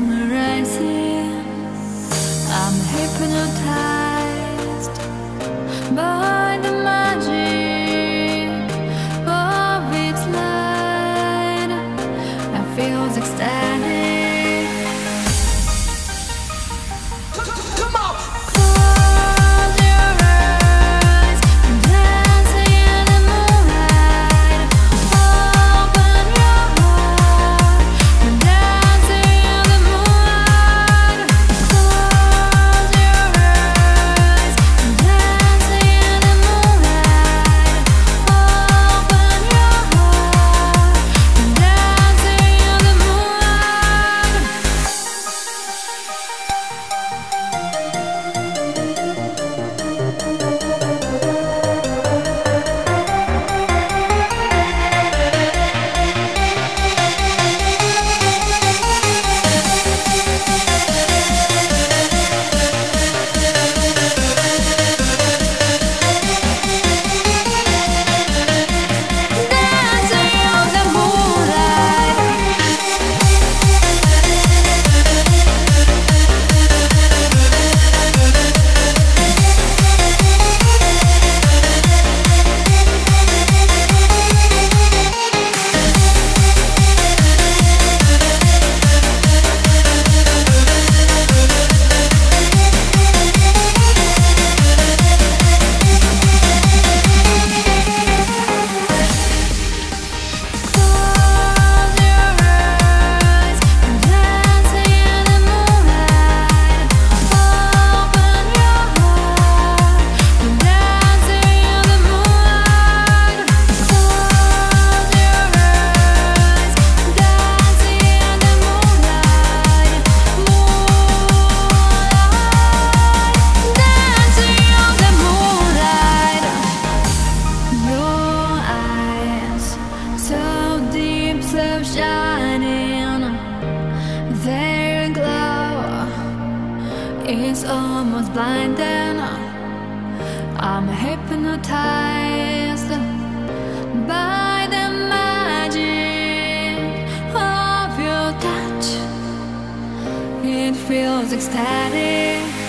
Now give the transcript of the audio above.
mesmerizing. I'm hypnotized by. is almost blinding. I'm hypnotized by the magic of your touch. It feels ecstatic.